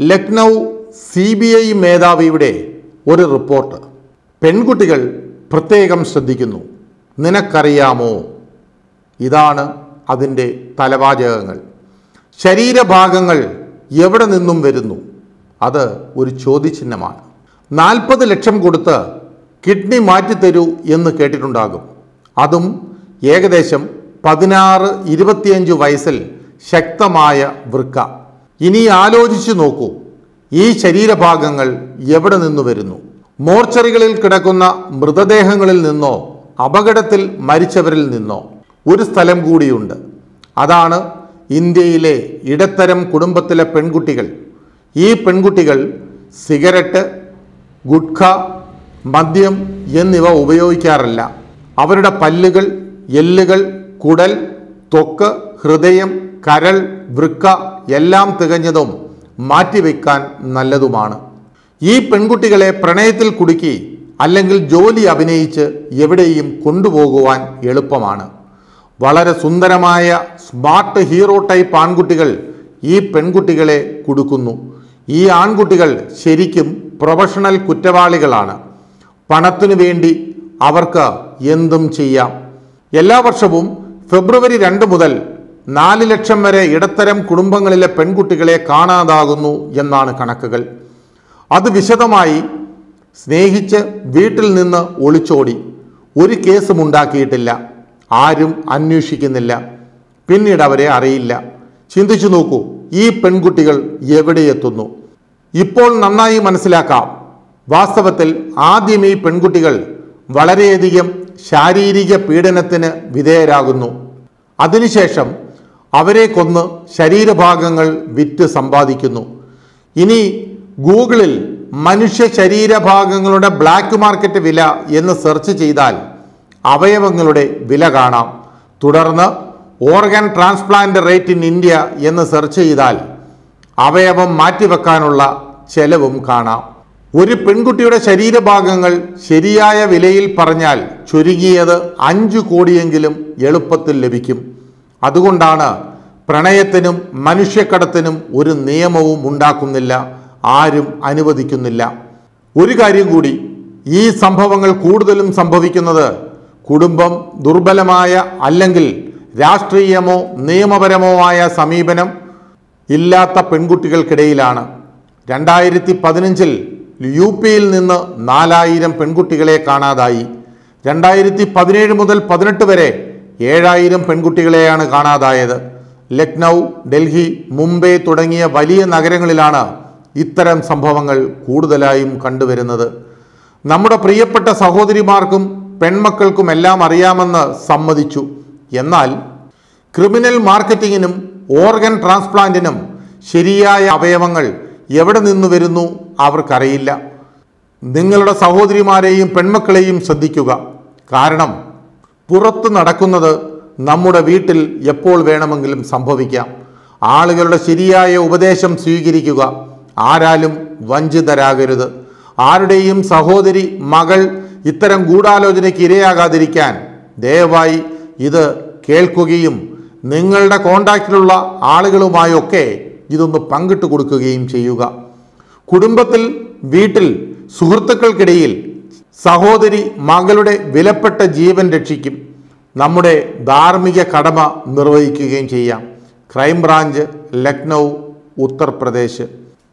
Lucknow C B I മേധാവിയുടെ ഒരു report. പെൺകുട്ടികൾ പ്രത്യേകം ശ്രദ്ധിക്കുന്നു. നിനക്കറിയാമോ? ഇതാണ് അതിന്റെ തലവാചകങ്ങൾ. ശരീരഭാഗങ്ങൾ എവിടെ നിന്നും വരുന്നു? അത് ഒരു ചോദ്യചിഹ്നമാണ്. നാൽപ്പത് ലക്ഷം കൊടുത്ത് കിഡ്നി മാറ്റിത്തരൂ എന്ന് കേട്ടിട്ടുണ്ടാകും. അതും ഏകദേശം പതിനാറ് ഇരുപത്തിയഞ്ച് വയസ്സിൽ ശക്തമായ വൃക്ക. ഇനി ആലോചിച്ചു നോക്കൂ. ഈ ശരീരഭാഗങ്ങൾ എവിടെ നിന്ന് വരുന്നു? മോർച്ചറികളിൽ കിടക്കുന്ന മൃതദേഹങ്ങളിൽ നിന്നോ അപകടത്തിൽ മരിച്ചവരിൽ നിന്നോ? ഒരു സ്ഥലം കൂടിയുണ്ട്. അതാണ് ഇന്ത്യയിലെ ഇടത്തരം കുടുംബത്തിലെ പെൺകുട്ടികൾ. ഈ പെൺകുട്ടികൾ സിഗരറ്റ് ഗുഡ്ഖ മദ്യം എന്നിവ ഉപയോഗിക്കാറില്ല. അവരുടെ പല്ലുകൾ എല്ലുകൾ കുടൽ ത്വക്ക് ഹൃദയം കരൾ വൃക്ക എല്ലാം തികഞ്ഞതും മാറ്റിവെക്കാൻ നല്ലതുമാണ്. ഈ പെൺകുട്ടികളെ പ്രണയത്തിൽ കുടുക്കി അല്ലെങ്കിൽ ജോലി അഭിനയിച്ച് എവിടെയും കൊണ്ടുപോകുവാൻ എളുപ്പമാണ്. വളരെ സുന്ദരമായ സ്മാർട്ട് ഹീറോ ടൈപ്പ് ആൺകുട്ടികൾ ഈ പെൺകുട്ടികളെ കുടുക്കുന്നു. ഈ ആൺകുട്ടികൾ ശരിക്കും പ്രൊഫഷണൽ കുറ്റവാളികളാണ്. പണത്തിനു വേണ്ടി അവർക്ക് എന്തും ചെയ്യാം. എല്ലാ വർഷവും ഫെബ്രുവരി രണ്ട് മുതൽ നാല് ലക്ഷം വരെ ഇടത്തരം കുടുംബങ്ങളിലെ പെൺകുട്ടികളെ കാണാതാകുന്നു എന്നാണ് കണക്കുകൾ. അത് വിശദമായി സ്നേഹിച്ച് വീട്ടിൽ നിന്ന് ഒളിച്ചോടി. ഒരു കേസും ഉണ്ടാക്കിയിട്ടില്ല. ആരും അന്വേഷിക്കുന്നില്ല. പിന്നീട് അവരെ അറിയില്ല. ചിന്തിച്ചു നോക്കൂ ഈ പെൺകുട്ടികൾ എവിടെയെത്തുന്നു? ഇപ്പോൾ നന്നായി മനസ്സിലാക്കാം. വാസ്തവത്തിൽ ആദ്യം ഈ പെൺകുട്ടികൾ വളരെയധികം ശാരീരിക പീഡനത്തിന് വിധേയരാകുന്നു. അതിനുശേഷം അവരെ കൊന്ന് ശരീരഭാഗങ്ങൾ വിറ്റ് സമ്പാദിക്കുന്നു. ഇനി ഗൂഗിളിൽ മനുഷ്യ ശരീരഭാഗങ്ങളുടെ ബ്ലാക്ക് മാർക്കറ്റ് വില എന്ന് സെർച്ച് ചെയ്താൽ അവയവങ്ങളുടെ വില കാണാം. തുടർന്ന് organ transplant rate in India എന്ന് സെർച്ച് ചെയ്താൽ അവയവം മാറ്റിവെക്കാനുള്ള ചെലവും കാണാം. ഒരു പെൺകുട്ടിയുടെ ശരീരഭാഗങ്ങൾ ശരിയായ വിലയിൽ പറഞ്ഞാൽ ചുരുങ്ങിയത് അഞ്ചു കോടിയെങ്കിലും എളുപ്പത്തിൽ ലഭിക്കും. അതുകൊണ്ടാണ് പ്രണയത്തിനും മനുഷ്യക്കടത്തിനും ഒരു നിയമവും ഉണ്ടാക്കുന്നില്ല ആരും അനുവദിക്കുന്നില്ല. ഒരു കാര്യം കൂടി ഈ സംഭവങ്ങൾ കൂടുതലും സംഭവിക്കുന്നത് കുടുംബം ദുർബലമായ അല്ലെങ്കിൽ രാഷ്ട്രീയമോ നിയമപരമോ ആയ സമീപനം ഇല്ലാത്ത പെൺകുട്ടികൾക്കിടയിലാണ്. രണ്ടായിരത്തി പതിനഞ്ചിൽ യു പിയിൽ നിന്ന് നാലായിരം പെൺകുട്ടികളെ കാണാതായി. രണ്ടായിരത്തി പതിനേഴ് മുതൽ പതിനെട്ട് വരെ ഏഴായിരം പെൺകുട്ടികളെയാണ് കാണാതായത്. ലക്നൗ ഡൽഹി മുംബൈ തുടങ്ങിയ വലിയ നഗരങ്ങളിലാണ് ഇത്തരം സംഭവങ്ങൾ കൂടുതലായും കണ്ടുവരുന്നത്. നമ്മുടെ പ്രിയപ്പെട്ട സഹോദരിമാർക്കും പെൺമക്കൾക്കും എല്ലാം അറിയാമെന്ന് സമ്മതിച്ചു. എന്നാൽ ക്രിമിനൽ മാർക്കറ്റിങ്ങിനും ഓർഗൻ ട്രാൻസ്പ്ലാന്റിനും ശരിയായ അവയവങ്ങൾ എവിടെ നിന്ന് വരുന്നു അവർക്കറിയില്ല. നിങ്ങളുടെ സഹോദരിമാരെയും പെൺമക്കളെയും ശ്രദ്ധിക്കുക. കാരണം പുറത്ത് നടക്കുന്നത് നമ്മുടെ വീട്ടിൽ എപ്പോൾ വേണമെങ്കിലും സംഭവിക്കാം. ആളുകളുടെ ശരിയായ ഉപദേശം സ്വീകരിക്കുക. ആരാലും വഞ്ചിതരാകരുത്. ആരുടെയും സഹോദരി മകൾ ഇത്തരം ഗൂഢാലോചനയ്ക്ക് ഇരയാകാതിരിക്കാൻ ദയവായി ഇത് കേൾക്കുകയും നിങ്ങളുടെ കോണ്ടാക്റ്റിലുള്ള ആളുകളുമായൊക്കെ ഇതൊന്ന് പങ്കിട്ട് കൊടുക്കുകയും ചെയ്യുക. കുടുംബത്തിൽ വീട്ടിൽ സുഹൃത്തുക്കൾക്കിടയിൽ സഹോദരി മകളുടെ വിലപ്പെട്ട ജീവൻ രക്ഷിക്കും. നമ്മുടെ ധാർമ്മിക കടമ നിർവഹിക്കുകയും ചെയ്യാം. Crime branch Lucknow Uttar Pradesh.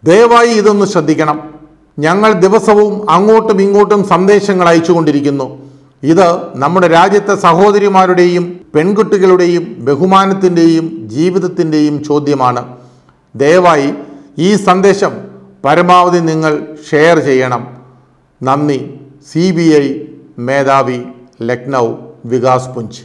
ദയവായി ഇതൊന്ന് ശ്രദ്ധിക്കണം. ഞങ്ങൾ ദിവസവും അങ്ങോട്ടും ഇങ്ങോട്ടും സന്ദേശങ്ങൾ അയച്ചുകൊണ്ടിരിക്കുന്നു. ഇത് നമ്മുടെ രാജ്യത്തെ സഹോദരിമാരുടെയും പെൺകുട്ടികളുടെയും ബഹുമാനത്തിന്റെയും ജീവിതത്തിന്റെയും ചോദ്യമാണ്. ദയവായി ഈ സന്ദേശം പരമാവധി നിങ്ങൾ ഷെയർ ചെയ്യണം. നന്ദി. സി ബി ഐ മേധാവി ലക്നൗ വികാസ് പുഞ്ച്.